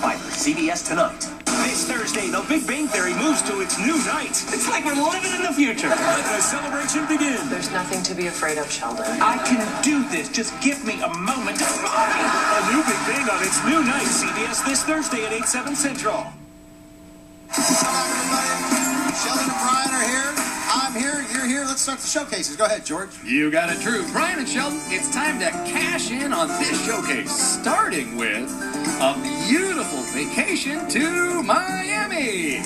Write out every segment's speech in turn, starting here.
Fighter, CBS tonight. This Thursday, The Big Bang Theory moves to its new night. It's like we're living in the future. Let the celebration begin. There's nothing to be afraid of, Sheldon. I can do this. Just give me a moment A new Big Bang on its new night. CBS this Thursday at 8, 7 Central. Sheldon and Brian are here. I'm here. You're here. Let's start the showcases. Go ahead, George. You got it, Drew. Brian and Sheldon, it's time to cash in on this showcase, starting with a beautiful vacation to Miami.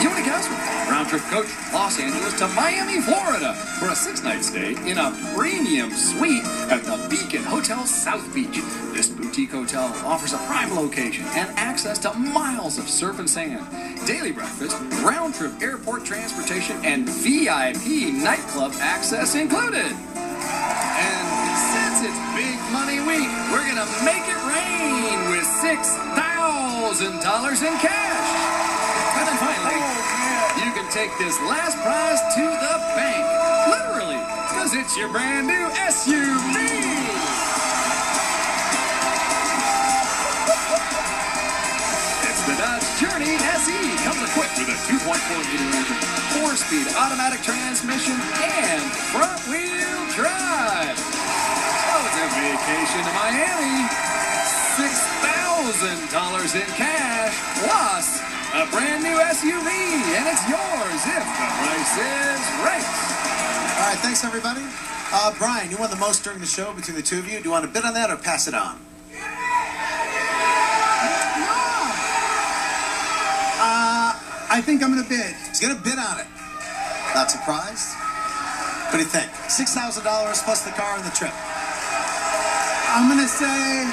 You want to guess? Round trip coach Los Angeles to Miami, Florida for a six night stay in a premium suite at the Beacon Hotel South Beach. This boutique hotel offers a prime location and access to miles of surf and sand, daily breakfast, round trip airport transportation, and VIP nightclub access included. And since it's Big Money Week, we're going to make it rain with $6,000 in cash. And then finally, oh, you can take this last prize to the bank. Literally, because it's your brand new SUV. It's the Dodge Journey SE. Comes equipped with a 2.4 liter engine, four-speed automatic transmission, and front-wheel drive. A vacation to Miami. $6,000 in cash, plus a brand new SUV, and it's yours if the price is right. All right, thanks everybody. Uh, Brian, you won the most during the show between the two of you. Do you want to bid on that or pass it on? Uh, I think I'm going to bid. He's going to bid on it. Not surprised. What do you think? Six thousand dollars plus the car and the trip. I'm going to say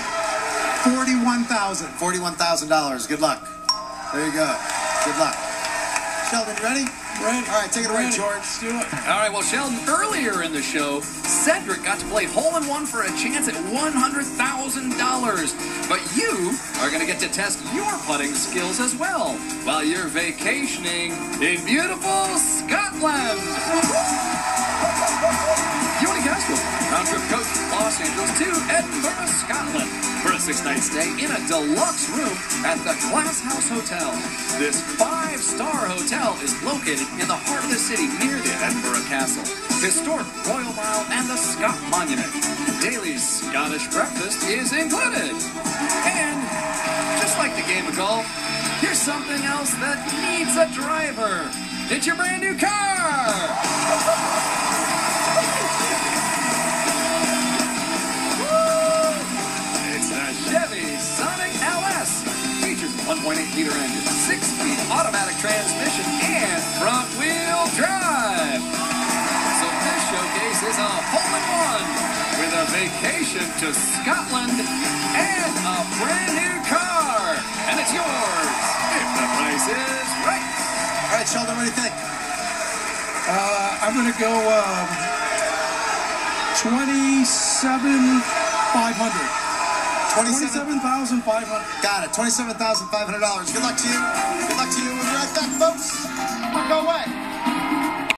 41,000. Forty-one thousand dollars. Good luck. There you go. Good luck. Sheldon, you ready? Ready. All right, take it away, Ready. George. Let's do it. All right, well, Sheldon, earlier in the show, Cedric got to play hole in one for a chance at $100,000. But you are going to get to test your putting skills as well while you're vacationing in beautiful Scotland. You want to guess what? Round trip coach from Los Angeles to Scotland six night stay in a deluxe room at the Glass House Hotel. This five star hotel is located in the heart of the city near the Edinburgh Castle, historic Royal Mile, and the Scott Monument. Daily Scottish breakfast is included. And just like the game of golf, here's something else that needs a driver. It's your brand new car. Liter engine, six speed automatic transmission, and front wheel drive. So this showcase is a hole in one with a vacation to Scotland and a brand new car. And it's yours if the price is right. All right, Sheldon, what do you think? Uh, I'm going to go um, 27,500. 27 27,500. Got it. Twenty-seven thousand five hundred dollars. Good luck to you. Good luck to you. We'll be right back, folks. Don't go away.